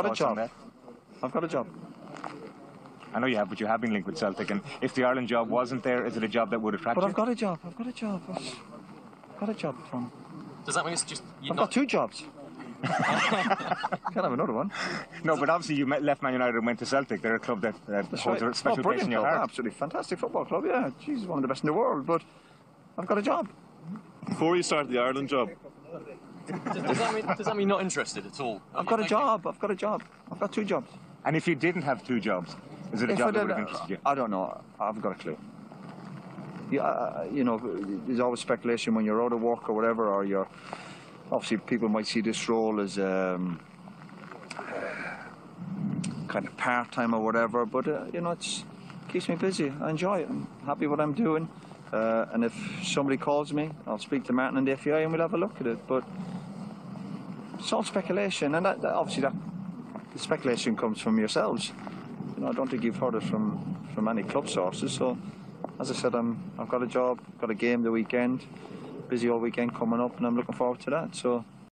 Got a job. that? I've got a job. I know you have, but you have been linked with Celtic. And if the Ireland job wasn't there, is it a job that would attract But you? But I've got a job. I've got a job. I've got a job, Tom. Does that mean it's just you're I've not? got two jobs. Can't have another one. No, but obviously you met, left Man United and went to Celtic. They're a club that, that That's holds right. a special oh, place in your club. heart. Absolutely fantastic football club. Yeah, she's one of the best in the world. But I've got a job. Before you started the Ireland job, Does, does that mean does that mean not interested at all? I've got a job. I've got a job. I've got two jobs. And if you didn't have two jobs, is it a If job I that would did, have interested you? I don't know. I've got a clue. Yeah, uh, you know, there's always speculation when you're out of work or whatever, or you're obviously people might see this role as um, kind of part time or whatever. But uh, you know, it's keeps me busy. I enjoy it. I'm happy with what I'm doing. Uh, and if somebody calls me, I'll speak to Martin and the FAI and we'll have a look at it. But it's all speculation, and that, that, obviously that the speculation comes from yourselves. You know, I don't think you've heard it from, from any club sources. So, as I said, I'm, I've got a job, got a game the weekend, busy all weekend coming up, and I'm looking forward to that. So,